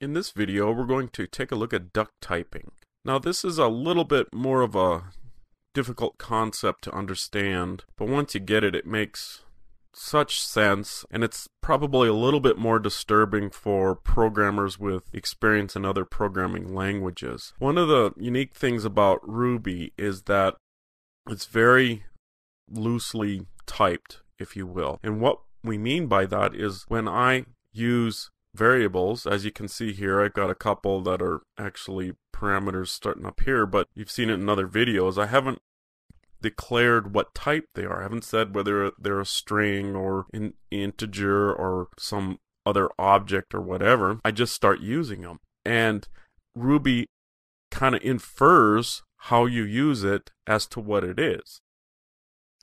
In this video, we're going to take a look at duck typing. Now, this is a little bit more of a difficult concept to understand, but once you get it, it makes such sense, and it's probably a little bit more disturbing for programmers with experience in other programming languages. One of the unique things about Ruby is that it's very loosely typed, if you will. And what we mean by that is when I use variables. As you can see here, I've got a couple that are actually parameters starting up here, but you've seen it in other videos. I haven't declared what type they are. I haven't said whether they're a string or an integer or some other object or whatever. I just start using them. And Ruby kind of infers how you use it as to what it is.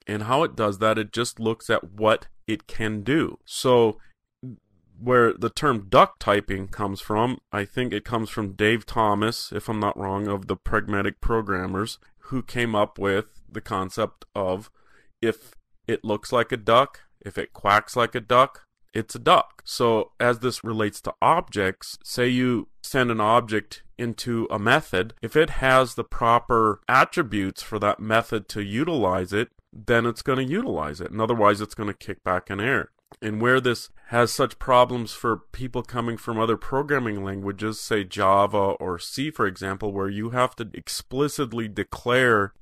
And how it does that, it just looks at what it can do. So where the term duck typing comes from, I think it comes from Dave Thomas, if I'm not wrong, of the pragmatic programmers, who came up with the concept of if it looks like a duck, if it quacks like a duck, it's a duck. So, as this relates to objects, say you send an object into a method, if it has the proper attributes for that method to utilize it, then it's going to utilize it, and otherwise, it's going to kick back an error. And where this has such problems for people coming from other programming languages, say Java or C, for example, where you have to explicitly declare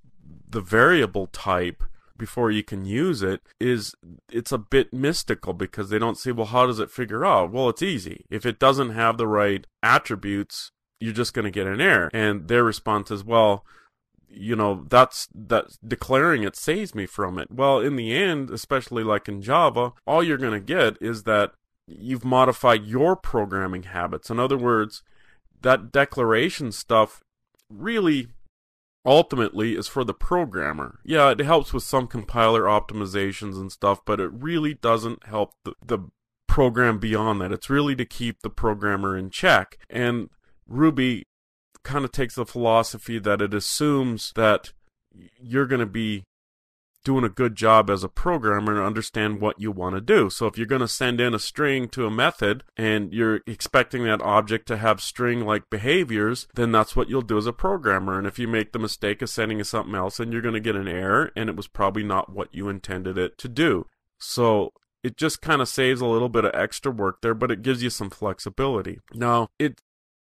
the variable type before you can use it is it's a bit mystical because they don't say well how does it figure out? Well it's easy. If it doesn't have the right attributes you're just going to get an error. And their response is well you know that's that declaring it saves me from it. Well in the end especially like in java all you're going to get is that you've modified your programming habits. In other words that declaration stuff really ultimately is for the programmer. Yeah it helps with some compiler optimizations and stuff but it really doesn't help the, the program beyond that. It's really to keep the programmer in check. And ruby kind of takes the philosophy that it assumes that you're going to be doing a good job as a programmer and understand what you want to do. So if you're going to send in a string to a method and you're expecting that object to have string like behaviors, then that's what you'll do as a programmer. And if you make the mistake of sending it something else, then you're going to get an error and it was probably not what you intended it to do. So it just kind of saves a little bit of extra work there, but it gives you some flexibility. Now, it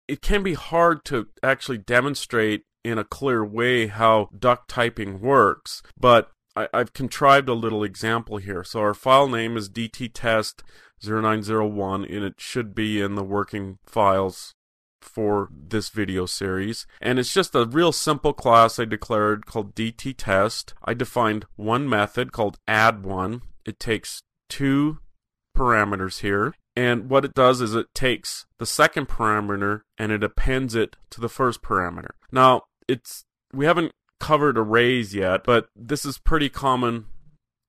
it can be hard to actually demonstrate in a clear way how duck typing works, but I, have contrived a little example here. So our file name is dttest0901 and it should be in the working files for this video series. And it's just a real simple class I declared called dttest. I defined one method called add1. It takes two parameters here and what it does is it takes the second parameter and it appends it to the first parameter. Now, it's we haven't covered arrays yet, but this is pretty common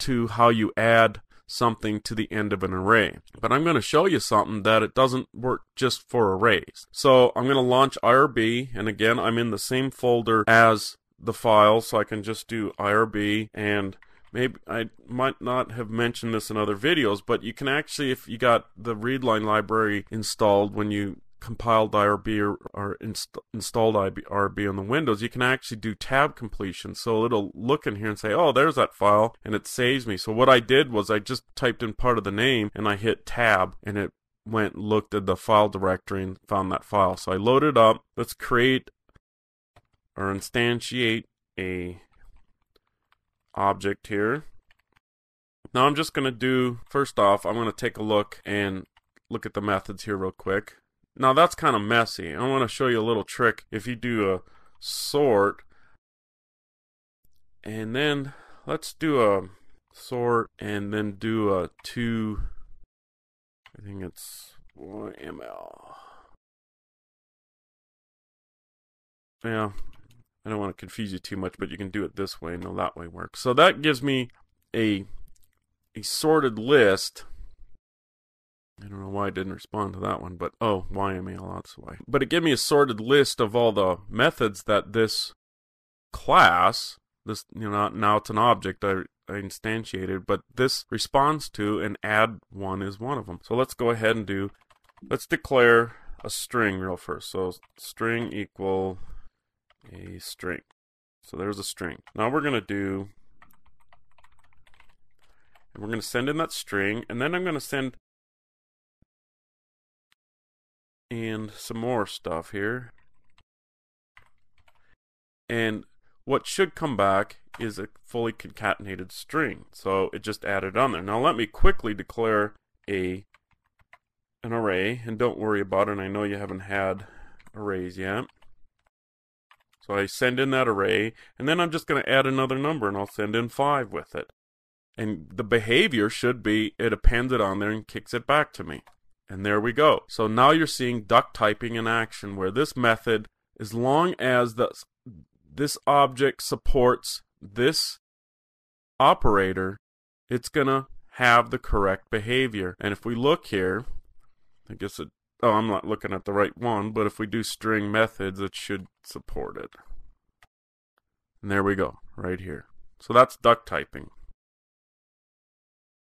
to how you add something to the end of an array. But I'm going to show you something that it doesn't work just for arrays. So I'm going to launch IRB, and again, I'm in the same folder as the file, so I can just do IRB and maybe I might not have mentioned this in other videos, but you can actually, if you got the readline library installed when you compiled IRB or, or inst installed IRB on the Windows, you can actually do tab completion. So it'll look in here and say, oh, there's that file, and it saves me. So what I did was I just typed in part of the name and I hit tab, and it went looked at the file directory and found that file. So I loaded up. Let's create or instantiate a object here. Now I'm just going to do, first off, I'm going to take a look and look at the methods here real quick. Now that's kind of messy. I want to show you a little trick. If you do a sort, and then let's do a sort and then do a 2, I think it's ml. Yeah, I don't want to confuse you too much, but you can do it this way, no that way works. So that gives me a a sorted list. I don't know why I didn't respond to that one, but oh, YML, that's why. But it gave me a sorted list of all the methods that this class, this you know now it's an object I, I instantiated, but this responds to and add one is one of them. So let's go ahead and do. Let's declare a string real first. So string equal a string. So there's a string. Now we're going to do, and we're going to send in that string, and then I'm going to send in some more stuff here. And what should come back is a fully concatenated string. So it just added on there. Now let me quickly declare a an array, and don't worry about it. I know you haven't had arrays yet. So I send in that array, and then I'm just going to add another number, and I'll send in 5 with it. And the behavior should be it appends it on there and kicks it back to me. And there we go. So now you're seeing duck typing in action, where this method, as long as the, this object supports this operator, it's going to have the correct behavior. And if we look here, I guess it, oh, I'm not looking at the right one, but if we do string methods, it should support it. And there we go, right here. So that's duck typing.